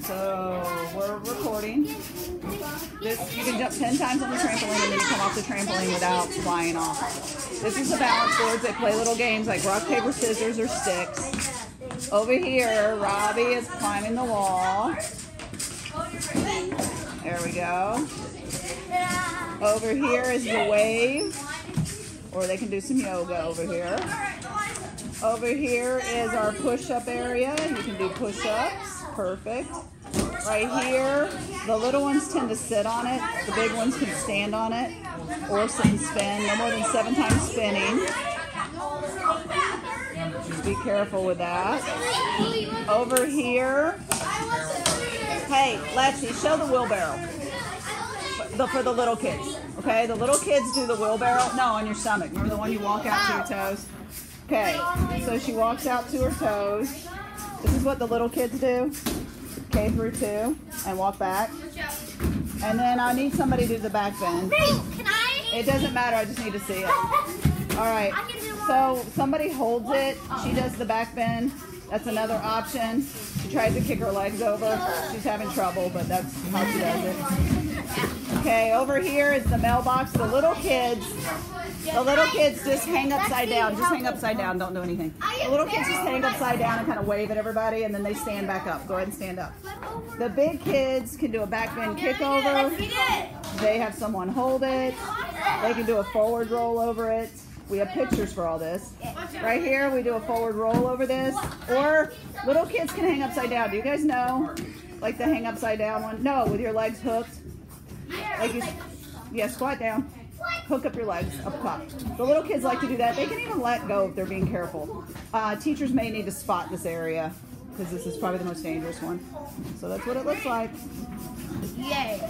So we're recording. This you can jump ten times on the trampoline and then you come off the trampoline without flying off. This is the balance boards. They play little games like rock, paper, scissors, or sticks. Over here, Robbie is climbing the wall. There we go. Over here is the wave, or they can do some yoga over here. Over here is our push-up area. You can do push-ups. Perfect. Right here, the little ones tend to sit on it. The big ones can stand on it or and spin. No more than seven times spinning. Just be careful with that. Over here, hey, Lexi, show the wheelbarrow. The, for the little kids, okay? The little kids do the wheelbarrow. No, on your stomach. Remember the one you walk out to your toes? Okay, so she walks out to her toes. This is what the little kids do, K through two, and walk back. And then I need somebody to do the back bend. Can I? It doesn't matter, I just need to see it. All right, so somebody holds it. She does the back bend. That's another option. She tries to kick her legs over. She's having trouble, but that's how she does it. Okay, over here is the mailbox. The little kids, the little kids just hang upside down. Just hang upside down. Don't do anything. The little kids just hang upside down and kind of wave at everybody, and then they stand back up. Go ahead and stand up. The big kids can do a back bend kick over. They have someone hold it. They can do a forward roll over it. We have pictures for all this. Right here, we do a forward roll over this. Or little kids can hang upside down. Do you guys know? Like the hang upside down one? No, with your legs hooked. Like you, yeah, squat down. Hook up your legs up top. The little kids like to do that. They can even let go if they're being careful. Uh, teachers may need to spot this area because this is probably the most dangerous one. So that's what it looks like. Yay.